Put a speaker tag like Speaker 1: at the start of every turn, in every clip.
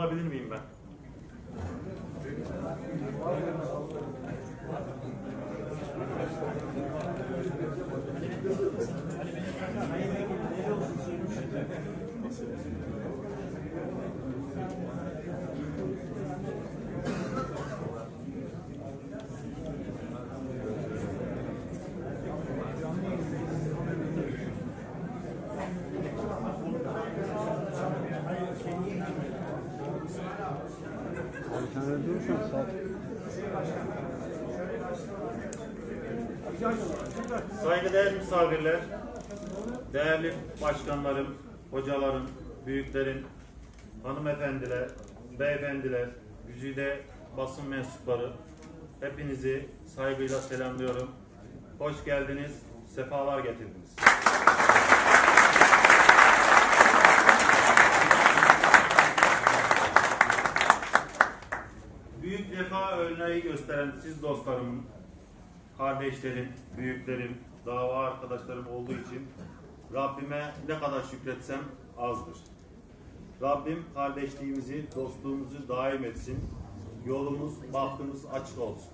Speaker 1: su alabilir miyim ben? Saygıdeğer misafirler, değerli başkanlarım, hocalarım, büyüklerim, hanımefendiler, beyefendiler, güzide basın mensupları, hepinizi saygıyla selamlıyorum. Hoş geldiniz, sefalar getirdiniz. Büyük vefa örneği gösteren siz dostlarım, kardeşlerim, büyüklerim, dava arkadaşlarım olduğu için Rabbime ne kadar şükretsem azdır. Rabbim kardeşliğimizi, dostluğumuzu daim etsin. Yolumuz, bahtımız açık olsun.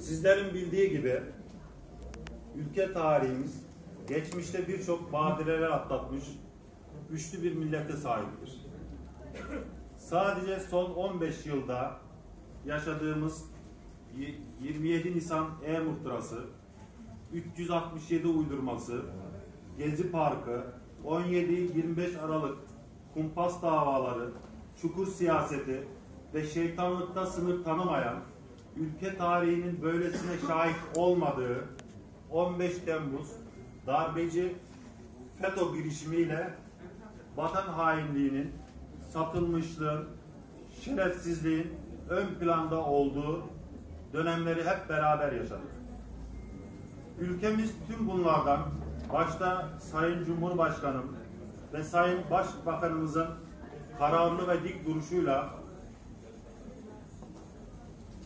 Speaker 1: Sizlerin bildiği gibi ülke tarihimiz geçmişte birçok badireler atlatmış güçlü bir millete sahiptir. Sadece son 15 yılda yaşadığımız y- 27 Nisan E-Muhtırası, 367 uydurması, Gezi Parkı, 17-25 Aralık kumpas davaları, çukur siyaseti ve şeytanlıkta sınır tanımayan, ülke tarihinin böylesine şahit olmadığı 15 Temmuz darbeci FETÖ girişimiyle vatan hainliğinin, satılmışlığın, şerefsizliğin ön planda olduğu dönemleri hep beraber yaşadık. Ülkemiz tüm bunlardan başta Sayın Cumhurbaşkanım ve Sayın Başbakanımızın kararlı ve dik duruşuyla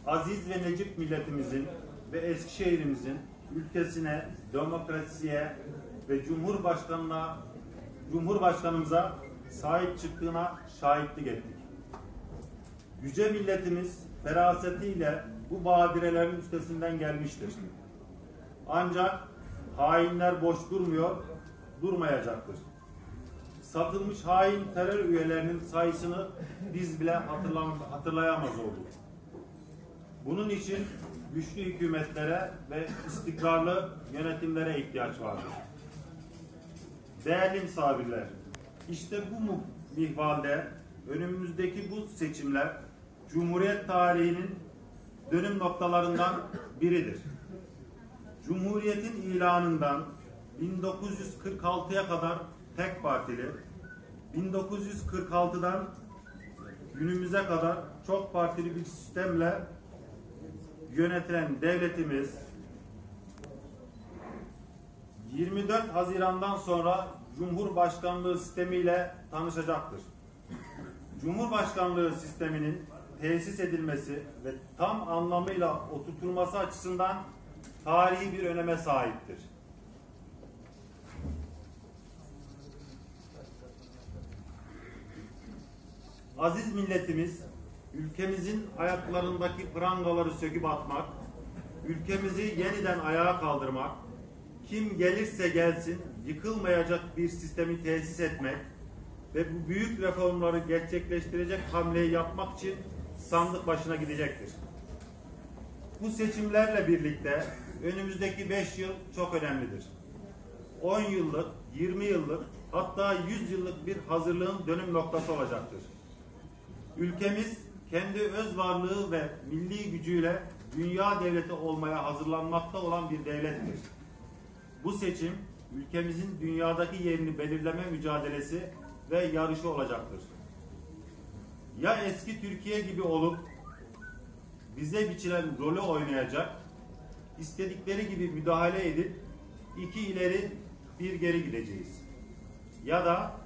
Speaker 1: aziz ve necip milletimizin ve Eskişehir'imizin ülkesine, demokrasiye ve Cumhurbaşkanına Cumhurbaşkanımıza sahip çıktığına şahitlik ettik. Yüce milletimiz ferasetiyle bu badirelerin üstesinden gelmiştir. Ancak hainler boş durmuyor, durmayacaktır. Satılmış hain terör üyelerinin sayısını biz bile hatırlayamaz olduk. Bunun için güçlü hükümetlere ve istikrarlı yönetimlere ihtiyaç vardır. Değerli misafirler, işte bu mihvalde önümüzdeki bu seçimler Cumhuriyet tarihinin dönüm noktalarından biridir. Cumhuriyetin ilanından 1946'ya kadar tek partili, 1946'dan günümüze kadar çok partili bir sistemle yönetilen devletimiz 24 Haziran'dan sonra Cumhurbaşkanlığı sistemiyle tanışacaktır. Cumhurbaşkanlığı sisteminin tesis edilmesi ve tam anlamıyla oturtulması açısından tarihi bir öneme sahiptir. Aziz milletimiz, ülkemizin ayaklarındaki prangaları söküp atmak, ülkemizi yeniden ayağa kaldırmak, kim gelirse gelsin yıkılmayacak bir sistemi tesis etmek ve bu büyük reformları gerçekleştirecek hamleyi yapmak için sandık başına gidecektir. Bu seçimlerle birlikte önümüzdeki 5 yıl çok önemlidir. 10 yıllık, 20 yıllık hatta 100 yıllık bir hazırlığın dönüm noktası olacaktır. Ülkemiz kendi öz varlığı ve milli gücüyle dünya devleti olmaya hazırlanmakta olan bir devlettir. Bu seçim ülkemizin dünyadaki yerini belirleme mücadelesi ve yarışı olacaktır. Ya eski Türkiye gibi olup bize biçilen rolü oynayacak, istedikleri gibi müdahale edip iki ileri bir geri gideceğiz. Ya da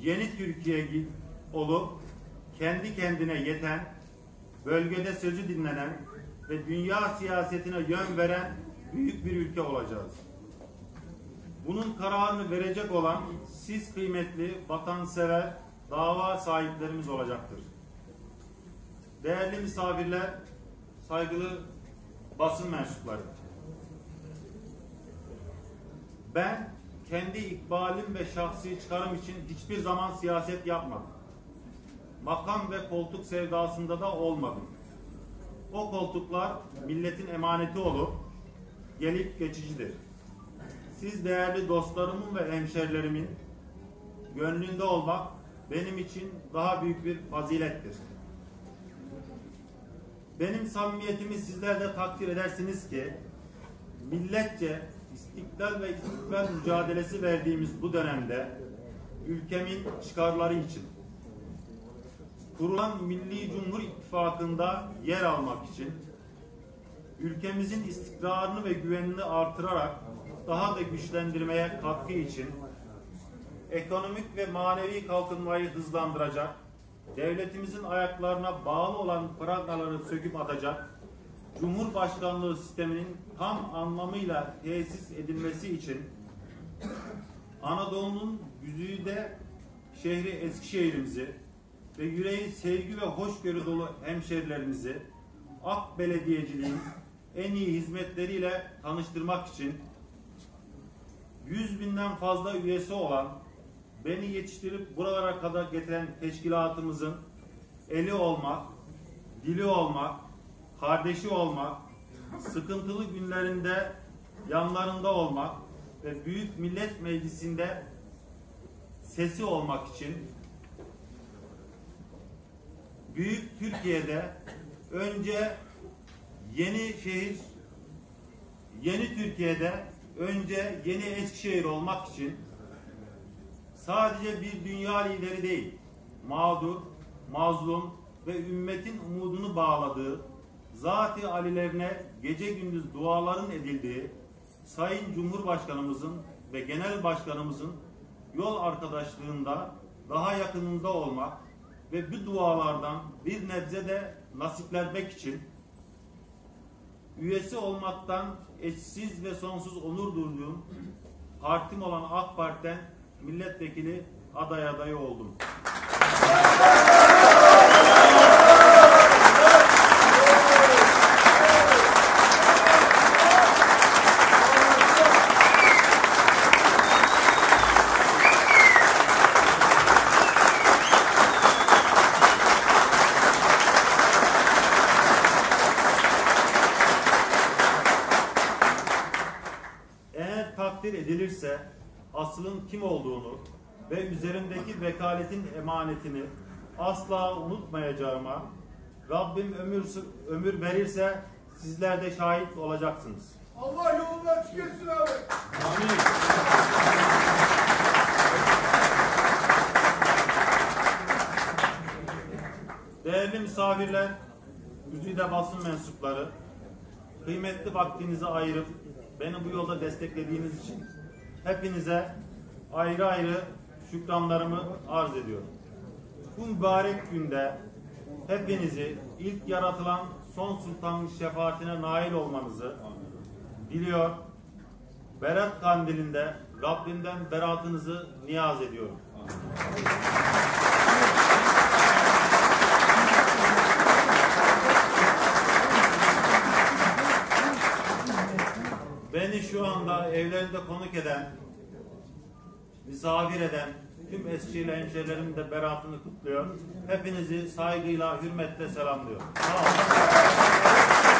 Speaker 1: yeni Türkiye gi- olup kendi kendine yeten, bölgede sözü dinlenen ve dünya siyasetine yön veren büyük bir ülke olacağız. Bunun kararını verecek olan siz kıymetli, vatansever, dava sahiplerimiz olacaktır. Değerli misafirler, saygılı basın mensupları. Ben kendi ikbalim ve şahsi çıkarım için hiçbir zaman siyaset yapmadım. Makam ve koltuk sevdasında da olmadım. O koltuklar milletin emaneti olup gelip geçicidir. Siz değerli dostlarımın ve hemşerilerimin gönlünde olmak benim için daha büyük bir fazilettir. Benim samimiyetimi sizler de takdir edersiniz ki milletçe istiklal ve istikbal mücadelesi verdiğimiz bu dönemde ülkemin çıkarları için kurulan Milli Cumhur İttifakı'nda yer almak için ülkemizin istikrarını ve güvenini artırarak daha da güçlendirmeye katkı için ekonomik ve manevi kalkınmayı hızlandıracak, devletimizin ayaklarına bağlı olan prangaları söküp atacak, Cumhurbaşkanlığı sisteminin tam anlamıyla tesis edilmesi için Anadolu'nun güzide şehri Eskişehir'imizi ve yüreği sevgi ve hoşgörü dolu hemşerilerimizi AK Belediyeciliğin en iyi hizmetleriyle tanıştırmak için 100 binden fazla üyesi olan beni yetiştirip buralara kadar getiren teşkilatımızın eli olmak, dili olmak, kardeşi olmak, sıkıntılı günlerinde yanlarında olmak ve Büyük Millet Meclisi'nde sesi olmak için Büyük Türkiye'de önce yeni şehir, yeni Türkiye'de önce yeni Eskişehir olmak için sadece bir dünya lideri değil, mağdur, mazlum ve ümmetin umudunu bağladığı, zat-ı alilerine gece gündüz duaların edildiği Sayın Cumhurbaşkanımızın ve Genel Başkanımızın yol arkadaşlığında daha yakınında olmak ve bu dualardan bir nebze de nasiplenmek için üyesi olmaktan eşsiz ve sonsuz onur duyduğum partim olan AK Parti'den milletvekili aday adayı oldum. Aslın kim olduğunu ve üzerimdeki vekaletin emanetini asla unutmayacağıma Rabbim ömür, ömür verirse sizler de şahit olacaksınız.
Speaker 2: Allah yolundan çıkarsın abi.
Speaker 1: Amin. Değerli misafirler, güzide basın mensupları, kıymetli vaktinizi ayırıp beni bu yolda desteklediğiniz için hepinize ayrı ayrı şükranlarımı arz ediyorum. Bu mübarek günde hepinizi ilk yaratılan son sultanın şefaatine nail olmanızı diliyor. Berat kandilinde Rabbimden beratınızı niyaz ediyorum. Beni şu anda evlerinde konuk eden, misafir eden tüm Eskişehir hemşehrilerimin de beratını kutluyor. Hepinizi saygıyla, hürmetle selamlıyor. Sağ olun.